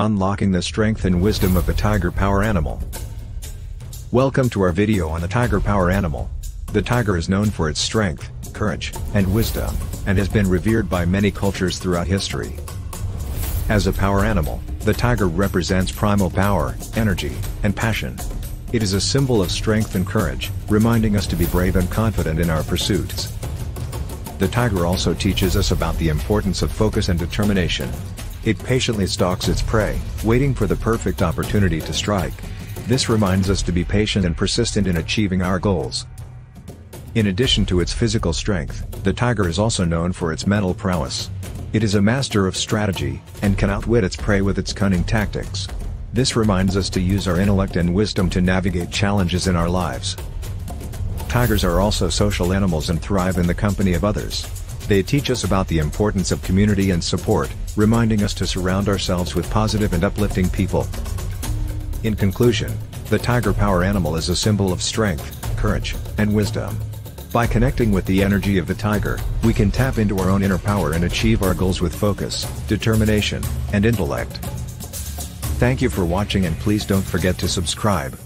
Unlocking the strength and wisdom of the tiger power animal. Welcome to our video on the tiger power animal. The tiger is known for its strength, courage, and wisdom, and has been revered by many cultures throughout history. As a power animal, the tiger represents primal power, energy, and passion. It is a symbol of strength and courage, reminding us to be brave and confident in our pursuits. The tiger also teaches us about the importance of focus and determination. It patiently stalks its prey, waiting for the perfect opportunity to strike. This reminds us to be patient and persistent in achieving our goals. In addition to its physical strength, the tiger is also known for its mental prowess. It is a master of strategy, and can outwit its prey with its cunning tactics. This reminds us to use our intellect and wisdom to navigate challenges in our lives. Tigers are also social animals and thrive in the company of others. They teach us about the importance of community and support, reminding us to surround ourselves with positive and uplifting people. In conclusion, the tiger power animal is a symbol of strength, courage, and wisdom. By connecting with the energy of the tiger, we can tap into our own inner power and achieve our goals with focus, determination, and intellect. Thank you for watching and please don't forget to subscribe.